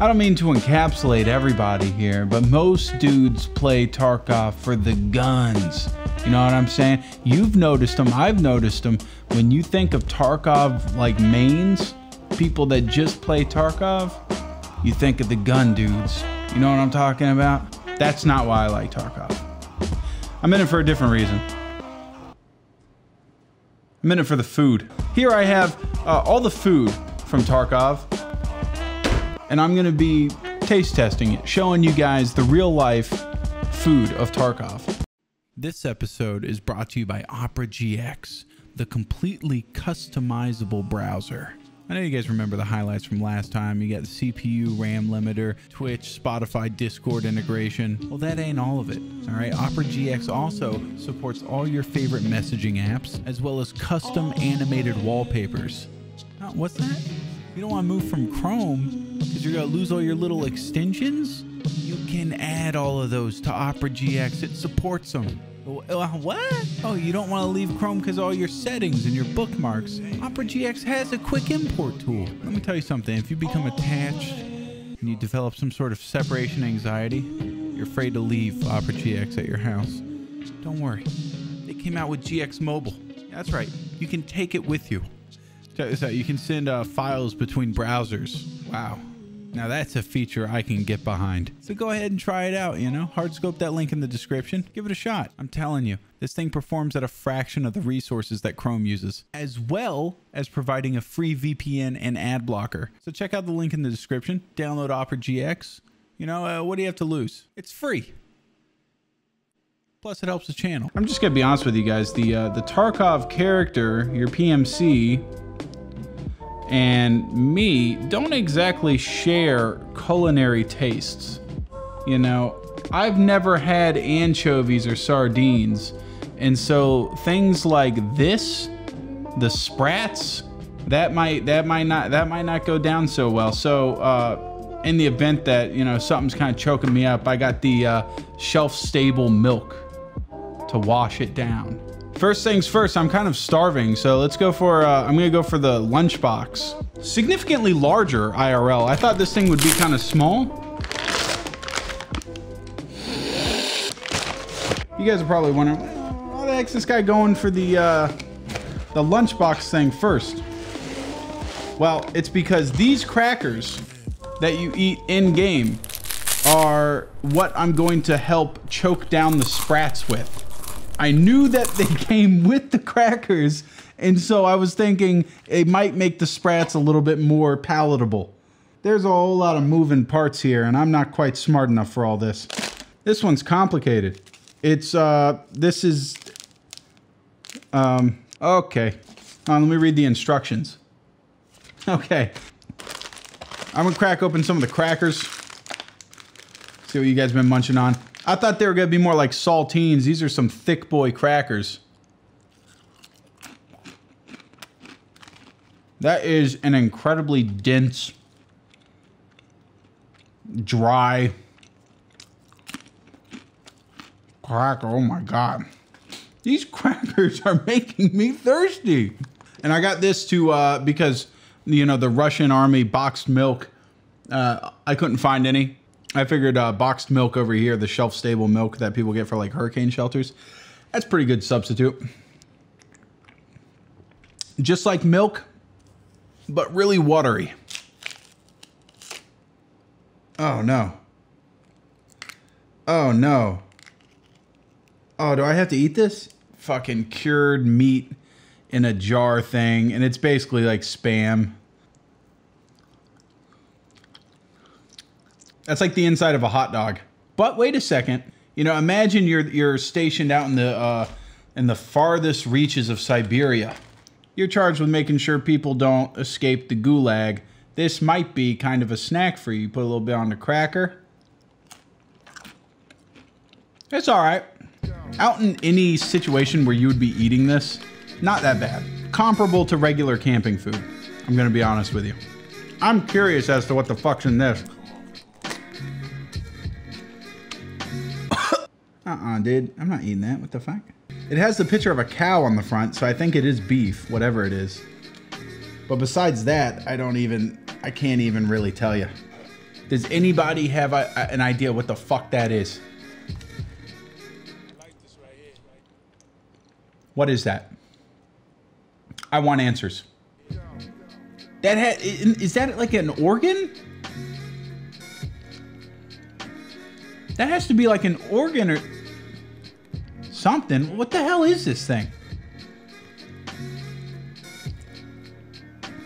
I don't mean to encapsulate everybody here, but most dudes play Tarkov for the guns. You know what I'm saying? You've noticed them, I've noticed them. When you think of Tarkov like mains, people that just play Tarkov, you think of the gun dudes. You know what I'm talking about? That's not why I like Tarkov. I'm in it for a different reason. I'm in it for the food. Here I have uh, all the food from Tarkov, and I'm gonna be taste testing it, showing you guys the real life food of Tarkov. This episode is brought to you by Opera GX, the completely customizable browser. I know you guys remember the highlights from last time. You got the CPU, RAM limiter, Twitch, Spotify, Discord integration. Well, that ain't all of it. All right, Opera GX also supports all your favorite messaging apps, as well as custom animated wallpapers. What's that? You don't want to move from Chrome because you're going to lose all your little extensions? You can add all of those to Opera GX. It supports them. Uh, what? Oh, you don't want to leave Chrome because all your settings and your bookmarks. Opera GX has a quick import tool. Let me tell you something. If you become attached and you develop some sort of separation anxiety, you're afraid to leave Opera GX at your house. Don't worry. They came out with GX Mobile. That's right. You can take it with you. Check this out. You can send uh, files between browsers. Wow. Now that's a feature I can get behind. So go ahead and try it out, you know? Hardscope that link in the description. Give it a shot. I'm telling you, this thing performs at a fraction of the resources that Chrome uses, as well as providing a free VPN and ad blocker. So check out the link in the description. Download Opera GX. You know, uh, what do you have to lose? It's free. Plus, it helps the channel. I'm just gonna be honest with you guys. The uh, the Tarkov character, your PMC, and me don't exactly share culinary tastes. You know, I've never had anchovies or sardines, and so things like this, the sprats, that might that might not that might not go down so well. So uh, in the event that you know something's kind of choking me up, I got the uh, shelf stable milk to wash it down. First things first, I'm kind of starving, so let's go for, uh, I'm gonna go for the lunchbox. Significantly larger IRL. I thought this thing would be kind of small. You guys are probably wondering, why the heck's this guy going for the, uh, the lunchbox thing first? Well, it's because these crackers that you eat in-game are what I'm going to help choke down the sprats with. I knew that they came with the crackers, and so I was thinking it might make the sprats a little bit more palatable. There's a whole lot of moving parts here, and I'm not quite smart enough for all this. This one's complicated. It's, uh, this is, um, okay. Let me read the instructions. Okay. I'm gonna crack open some of the crackers. See what you guys been munching on. I thought they were going to be more like saltines. These are some thick boy crackers. That is an incredibly dense, dry cracker. Oh my God. These crackers are making me thirsty. And I got this to, uh, because, you know, the Russian army boxed milk, uh, I couldn't find any. I figured uh, boxed milk over here, the shelf stable milk that people get for like hurricane shelters, that's pretty good substitute. Just like milk, but really watery. Oh no. Oh no. Oh, do I have to eat this? Fucking cured meat in a jar thing, and it's basically like spam. That's like the inside of a hot dog. But wait a second. You know, imagine you're you're stationed out in the uh, in the farthest reaches of Siberia. You're charged with making sure people don't escape the gulag. This might be kind of a snack for you. Put a little bit on the cracker. It's all right. Out in any situation where you would be eating this, not that bad. Comparable to regular camping food. I'm gonna be honest with you. I'm curious as to what the fuck's in this. Uh-uh, dude. I'm not eating that. What the fuck? It has the picture of a cow on the front, so I think it is beef, whatever it is. But besides that, I don't even, I can't even really tell you. Does anybody have a, a- an idea what the fuck that is? What is that? I want answers. That ha- is that like an organ? That has to be like an organ or something. What the hell is this thing?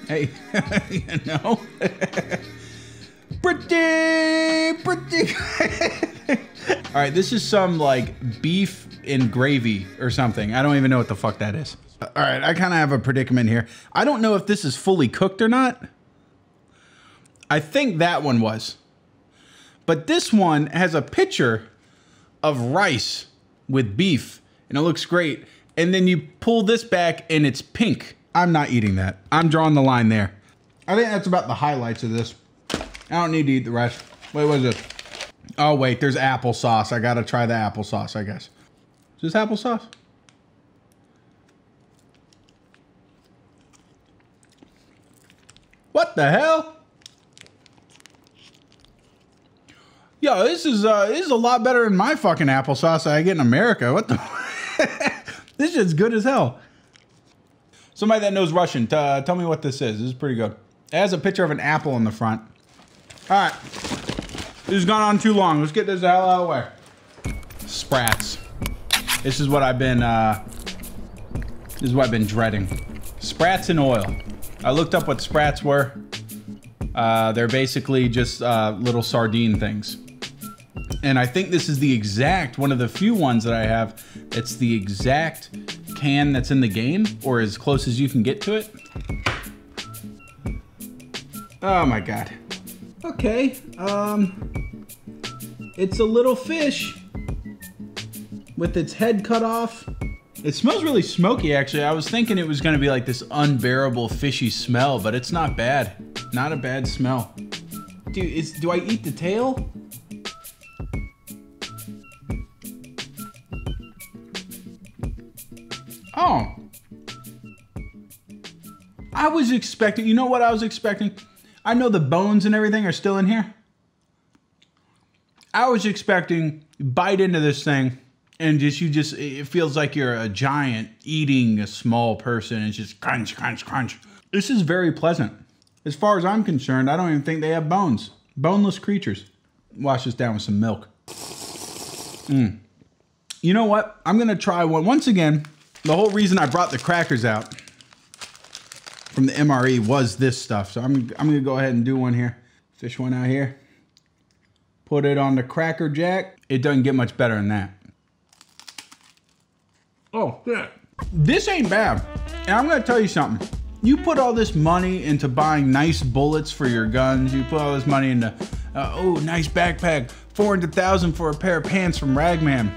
Hey, you know? pretty, pretty. All right, this is some like beef in gravy or something. I don't even know what the fuck that is. All right, I kind of have a predicament here. I don't know if this is fully cooked or not. I think that one was. But this one has a picture of rice with beef and it looks great. And then you pull this back and it's pink. I'm not eating that. I'm drawing the line there. I think that's about the highlights of this. I don't need to eat the rest. Wait, what is this? Oh, wait, there's applesauce. I gotta try the applesauce, I guess. Is this applesauce? What the hell? Yo, this is uh this is a lot better than my fucking applesauce I get in America. What the This shit's good as hell. Somebody that knows Russian, uh, tell me what this is. This is pretty good. It has a picture of an apple in the front. All right. This has gone on too long. Let's get this the hell out of the way. Sprats. This is what I've been uh this is what I've been dreading. Sprats in oil. I looked up what sprats were. Uh, they're basically just uh, little sardine things. And I think this is the exact, one of the few ones that I have. It's the exact can that's in the game, or as close as you can get to it. Oh my god. Okay, um, it's a little fish with its head cut off. It smells really smoky, actually. I was thinking it was gonna be like this unbearable fishy smell, but it's not bad. Not a bad smell. Dude, is, do I eat the tail? Oh. I was expecting, you know what I was expecting? I know the bones and everything are still in here. I was expecting bite into this thing and just you just it feels like you're a giant eating a small person. It's just crunch, crunch, crunch. This is very pleasant. As far as I'm concerned, I don't even think they have bones. Boneless creatures. Wash this down with some milk. Mm. You know what? I'm gonna try one once again. The whole reason I brought the crackers out from the MRE was this stuff. So I'm I'm gonna go ahead and do one here. Fish one out here. Put it on the cracker jack. It doesn't get much better than that. Oh, yeah. This ain't bad. And I'm gonna tell you something. You put all this money into buying nice bullets for your guns. You put all this money into, uh, oh, nice backpack, 400,000 for a pair of pants from Ragman.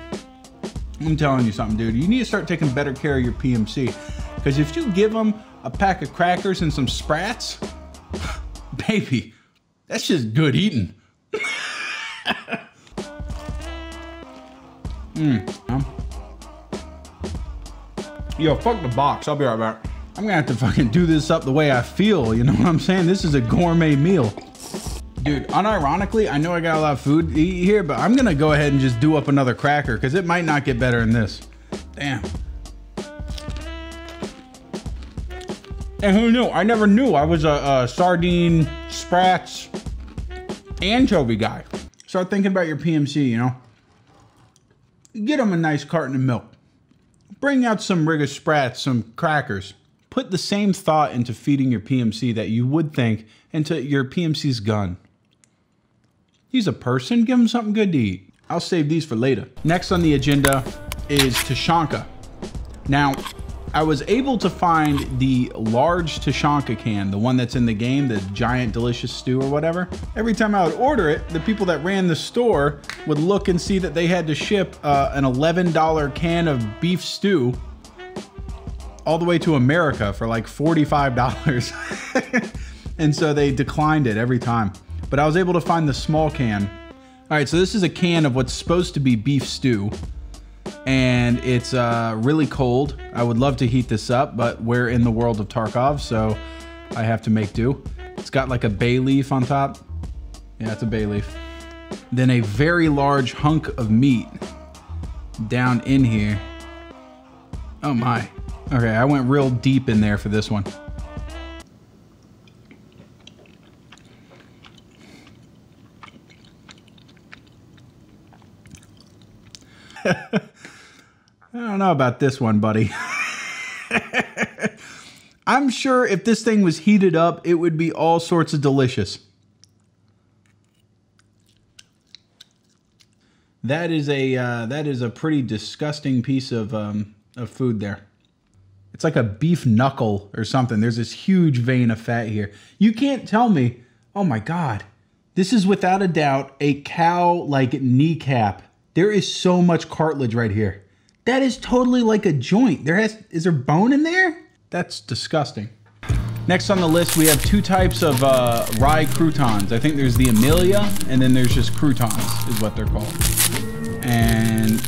I'm telling you something, dude. You need to start taking better care of your PMC. Because if you give them a pack of crackers and some sprats, baby, that's just good eating. Mmm. Yo, fuck the box. I'll be right back. I'm gonna have to fucking do this up the way I feel. You know what I'm saying? This is a gourmet meal. Dude, unironically, I know I got a lot of food to eat here, but I'm gonna go ahead and just do up another cracker because it might not get better than this. Damn. And who knew? I never knew I was a, a sardine, sprats, anchovy guy. Start thinking about your PMC, you know? Get them a nice carton of milk. Bring out some Riga Sprats, some crackers. Put the same thought into feeding your PMC that you would think into your PMC's gun. He's a person, give him something good to eat. I'll save these for later. Next on the agenda is Tushonka. Now, I was able to find the large Tushonka can, the one that's in the game, the giant delicious stew or whatever. Every time I would order it, the people that ran the store would look and see that they had to ship uh, an $11 can of beef stew all the way to America for like $45. and so they declined it every time. But I was able to find the small can. All right, so this is a can of what's supposed to be beef stew and it's uh, really cold. I would love to heat this up, but we're in the world of Tarkov, so I have to make do. It's got like a bay leaf on top. Yeah, it's a bay leaf. Then a very large hunk of meat down in here. Oh my. Okay, I went real deep in there for this one. I don't know about this one, buddy. I'm sure if this thing was heated up, it would be all sorts of delicious. That is a uh, that is a pretty disgusting piece of um, of food there. It's like a beef knuckle or something. There's this huge vein of fat here. You can't tell me. Oh my god, this is without a doubt a cow like kneecap. There is so much cartilage right here. That is totally like a joint. There has is there bone in there? That's disgusting. Next on the list, we have two types of uh, rye croutons. I think there's the Emelya, and then there's just croutons, is what they're called. And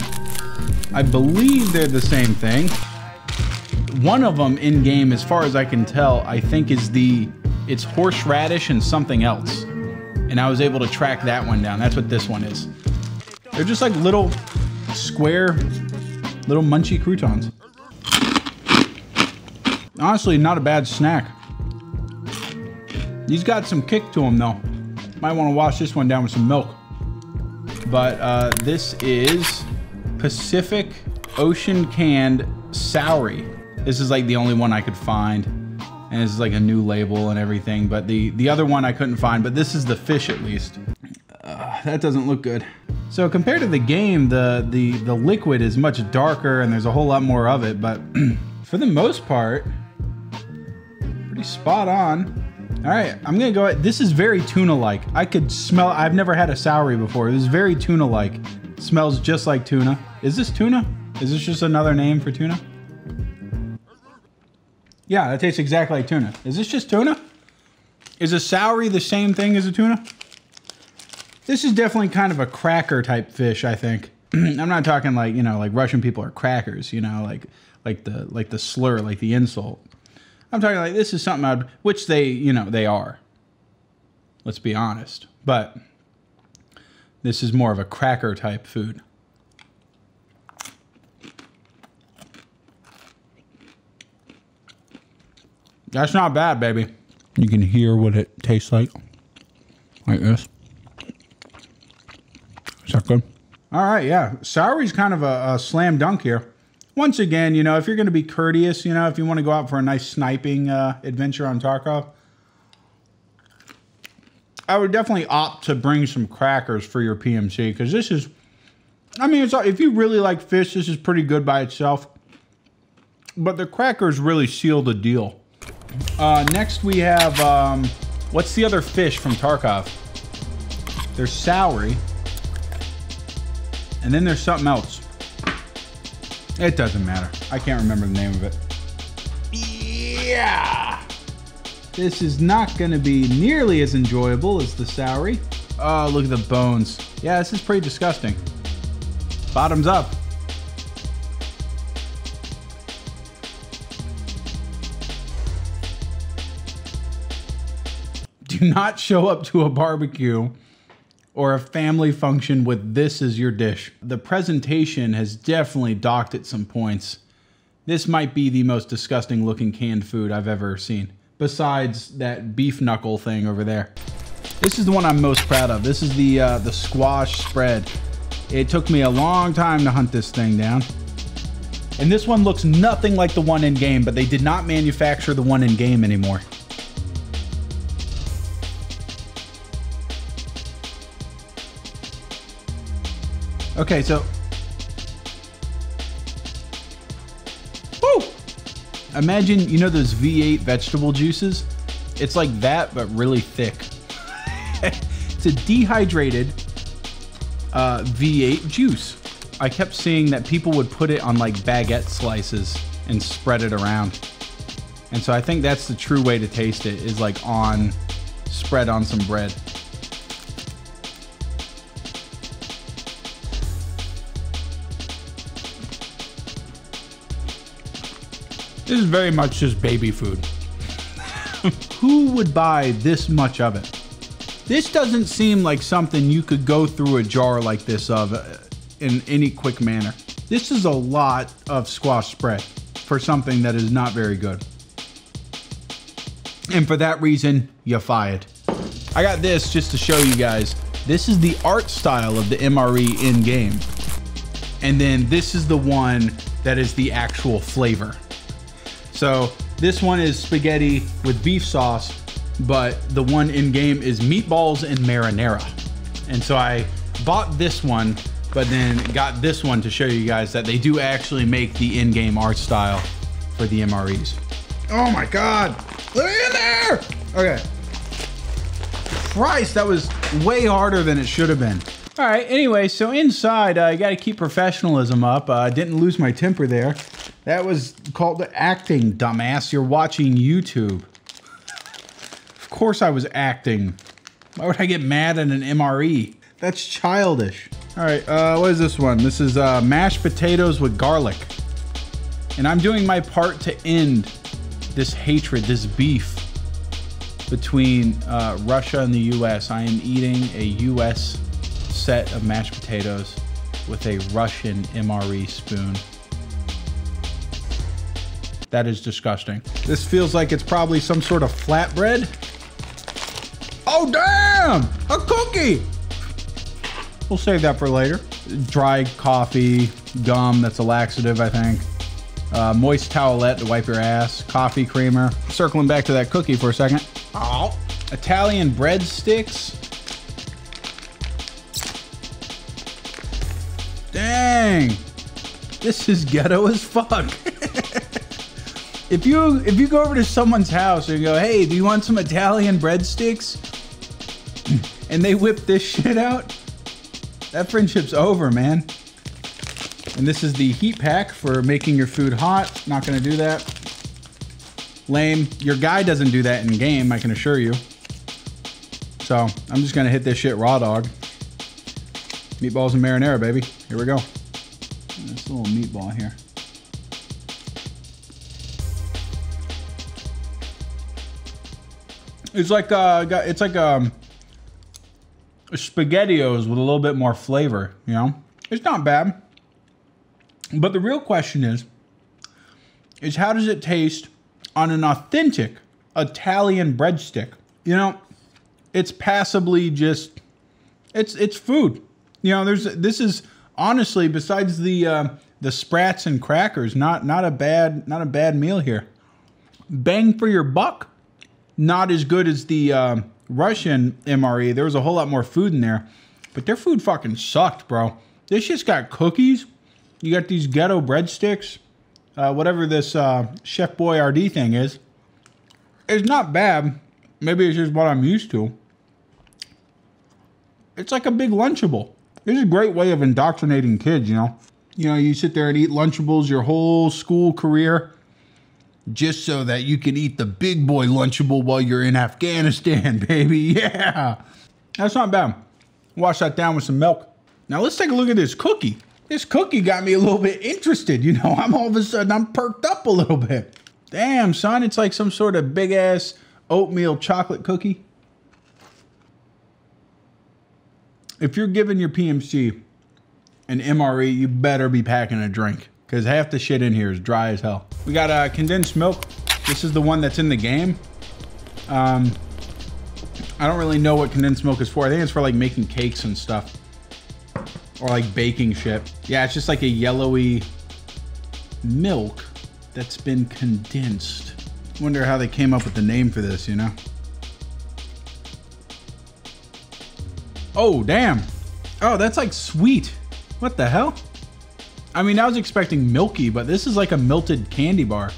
I believe they're the same thing. One of them in game, as far as I can tell, I think is the it's horseradish and something else. And I was able to track that one down. That's what this one is. They're just like little square, little munchy croutons. Honestly, not a bad snack. He's got some kick to him though. Might want to wash this one down with some milk. But uh, this is Pacific Ocean canned Saury. This is like the only one I could find. And this is like a new label and everything. But the, the other one I couldn't find. But this is the fish at least. That doesn't look good. So compared to the game, the, the, the liquid is much darker and there's a whole lot more of it. But for the most part, pretty spot on. All right, I'm gonna go. This is very tuna-like. I could smell. I've never had a Saury before. This is very tuna-like. Smells just like tuna. Is this tuna? Is this just another name for tuna? Yeah, that tastes exactly like tuna. Is this just tuna? Is a Saury the same thing as a tuna? This is definitely kind of a cracker type fish, I think. I'm not talking like, you know, like Russian people are crackers, you know, like like the like the slur, like the insult. I'm talking like this is something I'd, which they, you know, they are. Let's be honest. But this is more of a cracker type food. That's not bad, baby. You can hear what it tastes like. Like this. All right, yeah. Saury's kind of a, a slam dunk here once again, you know, if you're going to be courteous, you know, if you want to go out for a nice sniping uh, adventure on Tarkov, I would definitely opt to bring some crackers for your PMC because this is, I mean, it's if you really like fish, this is pretty good by itself. But the crackers really seal the deal. Uh, next we have, um, what's the other fish from Tarkov? There's Saury. And then there's something else. It doesn't matter. I can't remember the name of it. Yeah! This is not going to be nearly as enjoyable as the Saury. Oh, look at the bones. Yeah, this is pretty disgusting. Bottoms up. Do not show up to a barbecue or a family function with this as your dish. The presentation has definitely docked at some points. This might be the most disgusting looking canned food I've ever seen, besides that beef knuckle thing over there. This is the one I'm most proud of. This is the, uh, the squash spread. It took me a long time to hunt this thing down. And this one looks nothing like the one in game, but they did not manufacture the one in game anymore. Okay, so. Woo! Imagine, you know those V8 vegetable juices? It's like that, but really thick. it's a dehydrated uh, V8 juice. I kept seeing that people would put it on like baguette slices and spread it around. And so I think that's the true way to taste it is like on, spread on some bread. This is very much just baby food. Who would buy this much of it? This doesn't seem like something you could go through a jar like this of uh, in any quick manner. This is a lot of squash spread for something that is not very good. And for that reason, you fired. I got this just to show you guys. This is the art style of the MRE in game. And then this is the one that is the actual flavor. So this one is spaghetti with beef sauce, but the one in game is meatballs and marinara. And so I bought this one, but then got this one to show you guys that they do actually make the in-game art style for the MREs. Oh my God, look in there. Okay. Christ, that was way harder than it should have been. All right, anyway, so inside, I uh, got to keep professionalism up. I uh, didn't lose my temper there. That was called acting, dumbass. You're watching YouTube. Of course I was acting. Why would I get mad at an MRE? That's childish. All right, uh, what is this one? This is uh, mashed potatoes with garlic. And I'm doing my part to end this hatred, this beef between uh, Russia and the US. I am eating a US set of mashed potatoes with a Russian MRE spoon. That is disgusting. This feels like it's probably some sort of flatbread. Oh, damn! A cookie! We'll save that for later. Dry coffee, gum, that's a laxative, I think. Uh, moist towelette to wipe your ass. Coffee creamer. Circling back to that cookie for a second. Oh. Italian breadsticks. Dang. This is ghetto as fuck. if you if you go over to someone's house and go, hey, do you want some Italian breadsticks? And they whip this shit out, that friendship's over, man. And this is the heat pack for making your food hot. Not gonna do that. Lame. Your guy doesn't do that in game, I can assure you. So I'm just gonna hit this shit raw dog. Meatballs and marinara, baby. Here we go. This little meatball here. It's like uh, it's like um, spaghettios with a little bit more flavor. You know, it's not bad. But the real question is, is how does it taste on an authentic Italian breadstick? You know, it's passably just, it's it's food. You know, there's this is honestly besides the uh, the sprats and crackers, not not a bad not a bad meal here. Bang for your buck not as good as the uh, Russian MRE. There was a whole lot more food in there, but their food fucking sucked, bro. This shit's got cookies. You got these ghetto breadsticks, uh, whatever this uh, Chef Boyardee thing is. It's not bad. Maybe it's just what I'm used to. It's like a big Lunchable. It's a great way of indoctrinating kids, you know. You know, you sit there and eat Lunchables your whole school career just so that you can eat the big boy Lunchable while you're in Afghanistan, baby. Yeah. That's not bad. Wash that down with some milk. Now let's take a look at this cookie. This cookie got me a little bit interested. You know, I'm all of a sudden, I'm perked up a little bit. Damn, son, it's like some sort of big ass oatmeal chocolate cookie. If you're giving your PMC an MRE, you better be packing a drink because half the shit in here is dry as hell. We got uh, condensed milk. This is the one that's in the game. Um, I don't really know what condensed milk is for. I think it's for like making cakes and stuff. Or like baking shit. Yeah, it's just like a yellowy milk that's been condensed. Wonder how they came up with the name for this, you know? Oh, damn. Oh, that's like sweet. What the hell? I mean, I was expecting milky, but this is like a melted candy bar.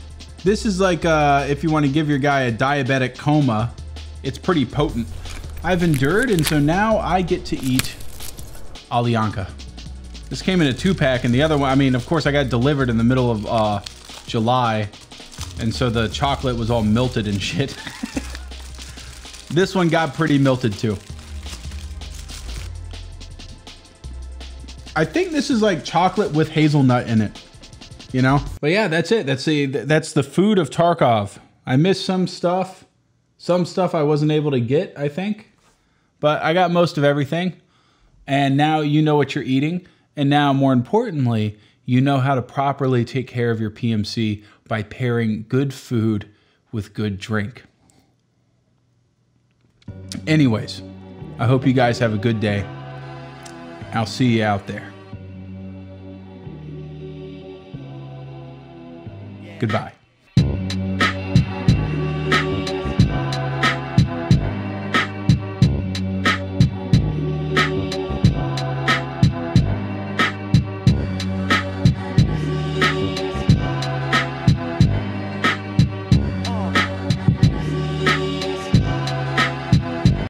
This is like uh, if you want to give your guy a diabetic coma, it's pretty potent. I've endured, and so now I get to eat Alyonka. This came in a two pack, and the other one, I mean, of course, I got delivered in the middle of uh, July, and so the chocolate was all melted and shit. this one got pretty melted too. I think this is like chocolate with hazelnut in it. You know? But yeah, that's it. That's the that's the food of Tarkov. I missed some stuff. Some stuff I wasn't able to get, I think. but I got most of everything. And now you know what you're eating. And now, more importantly, you know how to properly take care of your PMC by pairing good food with good drink. Anyways, I hope you guys have a good day. I'll see you out there. Goodbye.